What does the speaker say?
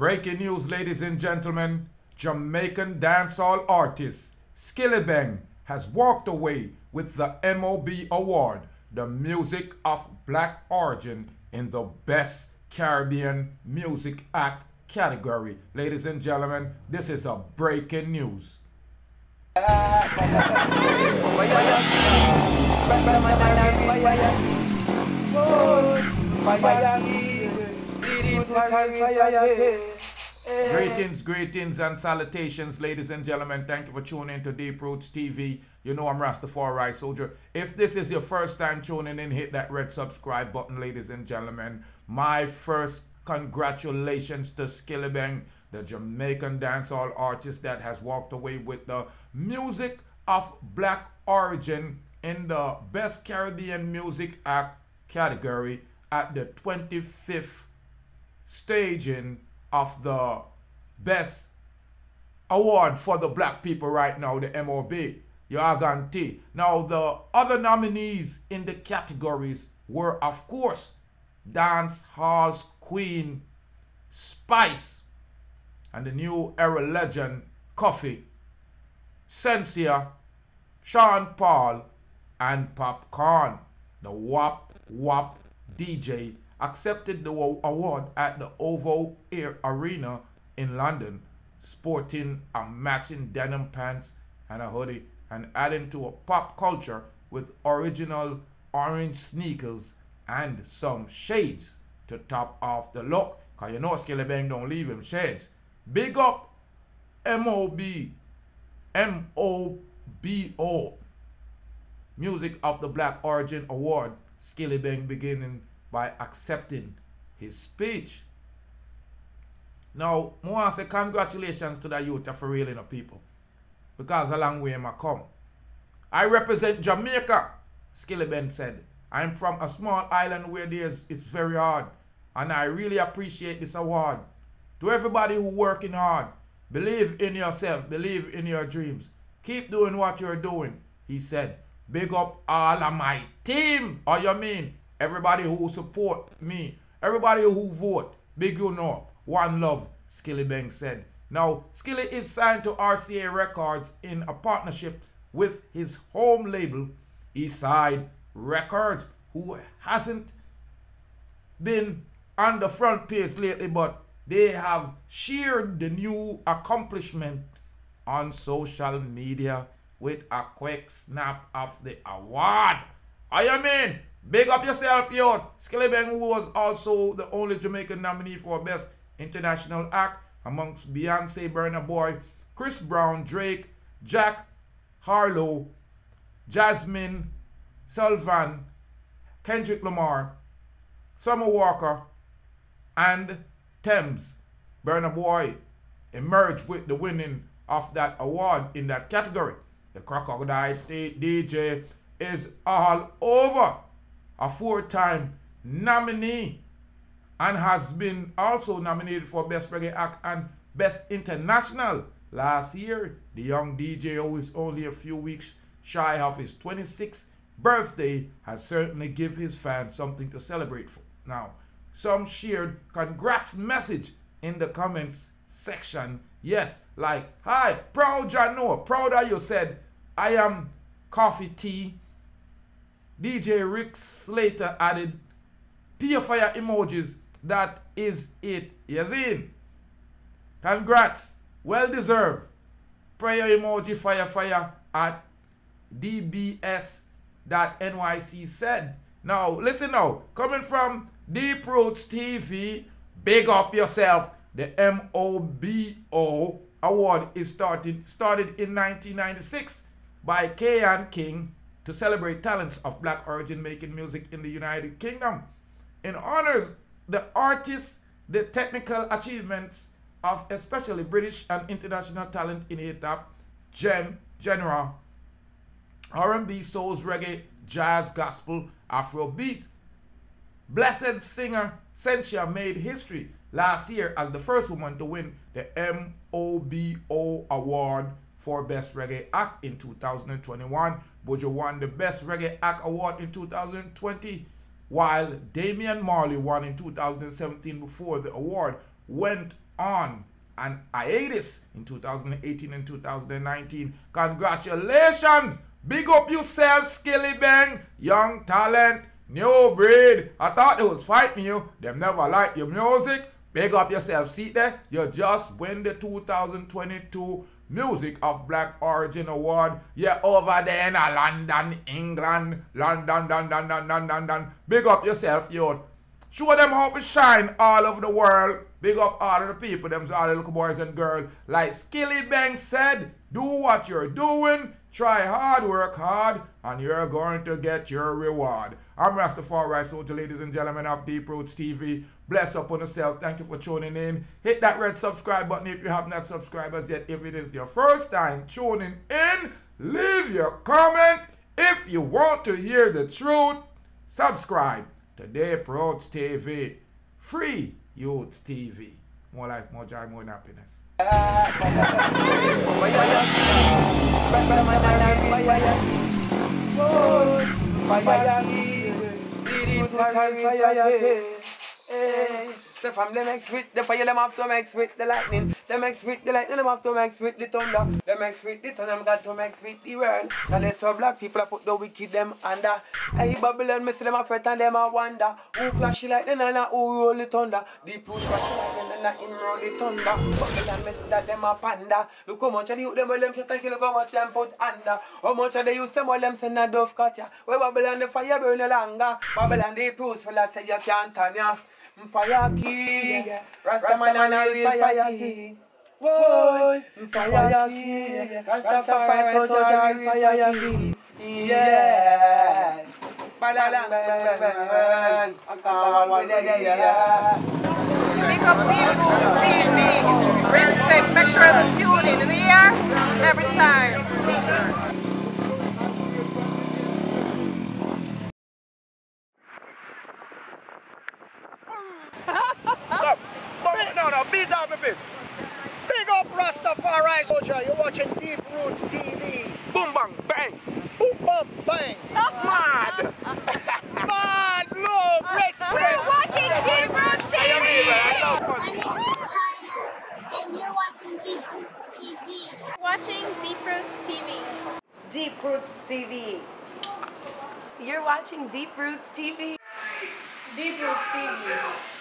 Breaking news, ladies and gentlemen. Jamaican dancehall artist Skillibeng has walked away with the MOB Award, the Music of Black Origin, in the Best Caribbean Music Act category. Ladies and gentlemen, this is a breaking news. Eh. Greetings, greetings, and salutations, ladies and gentlemen. Thank you for tuning in to Deep Roots TV. You know I'm Rastafari right Soldier. If this is your first time tuning in, hit that red subscribe button, ladies and gentlemen. My first congratulations to Skillibeng, the Jamaican dancehall artist that has walked away with the Music of Black Origin in the Best Caribbean Music Act category at the 25th staging of the best award for the black people right now, the MOB. Guaranteed. Now, the other nominees in the categories were, of course, Dance Hall's Queen Spice and the new era legend Koffee, Shenseea, Sean Paul, and Popcaan. The Whap Whap DJ accepted the award at the Oval Air Arena in London, sporting a matching denim pants and a hoodie and adding to a pop culture with original orange sneakers and some shades to top off the look. Cause you know Skillibeng don't leave him shades. Big up M-O-B M-O-B-O Music of the Black Origin Award. Skilli Skillibeng beginning by accepting his speech. Now, want say congratulations to the youth for real enough people. Because a long way I come. I represent Jamaica, Skillibeng said. I'm from a small island where there's, it's very hard. And I really appreciate this award. To everybody who working hard, believe in yourself, believe in your dreams. Keep doing what you're doing, he said. Big up all of my team. Or you mean everybody who support me, everybody who vote. Big you know. One love, Skillibeng said. Now, Skilly is signed to RCA Records in a partnership with his home label, EastSyde Records, who hasn't been on the front page lately, but they have shared the new accomplishment on social media with a quick snap of the award. I mean, big up yourself, yo. Skillibeng was also the only Jamaican nominee for Best International Act amongst Beyonce, Burna Boy, Chris Brown, Drake, Jack Harlow, Jazmine, Sullivan, Kendrick Lamar, Summer Walker, and Tems. Burna Boy emerged with the winning of that award in that category. The Crocodile DJ is all over. A four-time nominee and has been also nominated for Best Reggae Act and Best International. Last year, the young DJ, who is only a few weeks shy of his 26th birthday, has certainly given his fans something to celebrate for. Now, some shared congrats message in the comments section. Yes, like, hi, proud Jano, proud that you said, I am coffee tea. DJ Rick Slater added peer fire emojis. That is it. Yazin. Congrats. Well deserved. Prayer emoji fire fire at dbs.nyc said. Now, listen now. Coming from Deep Roots TV, big up yourself. The MOBO award is started started in 1996 by Kanya King to celebrate talents of black origin making music in the United Kingdom. In honors the artists, the technical achievements of especially British and international talent in hip hop, gem, genre, R&B, souls, reggae, jazz, gospel, Afro beats. Blessed singer Shenseea made history last year as the first woman to win the MOBO award for Best Reggae Act in 2021. Buju won the Best Reggae Act award in 2020, while Damian Marley won in 2017 before the award went on an hiatus in 2018 and 2019. Congratulations! Big up yourself, Skillibeng, young talent, new breed. I thought they was fighting you. Them never liked your music. Big up yourself. See there? You just win the 2022 Music of Black Origin Award. You're over there in London, England. London, London, London, London. Big up yourself, yo. Show them how to shine all over the world. Big up all of the people, them all the little boys and girls. Like Skillibeng said, do what you're doing, try hard, work hard, and you're going to get your reward. I'm Rastafari, so to ladies and gentlemen of Deep Roots TV. Bless up on yourself. Thank you for tuning in. Hit that red subscribe button if you have not subscribed as yet. If it is your first time tuning in, leave your comment. If you want to hear the truth, subscribe to Deep Roots TV. Free Youth TV. More life, more joy, more happiness. Hey. So from the next with the fire, them have to mix with the lightning. Them mix with the lightning, them have to mix with the thunder. Them mix with the thunder, them got to mix with the world. And they so black people, I put the wicked them under. Hey, Babylon, me see them a fret and them a wonder. Who flashy like the nana, who roll the thunder. Deep root flashy like the nana, him roll the thunder. Babylon, me see that them a panda. Look how much of the youth them, well, them shit like look how much them put under. How much of the youth them, well, them send a dove cut ya. Where Babylon, the fire burn no longer. Babylon, the proofs full of say you can't turn ya. Fire king, Rastaman and a real fire king. Boy, fire king, Rastafari soldier, real fire king. Yeah. Akawan yeah. Big up TV. Down my fist. Big up Rastafari soldier. You're watching Deep Roots TV. Boom, bang, bang. Boom, bang, bang. Mad. Mad love, respect. We're watching Deep Roots I am I TV. love My country. name is Kaya, and you're watching Deep Roots TV. Watching Deep Roots TV. Deep Roots TV. You're watching Deep Roots TV. Deep Roots TV.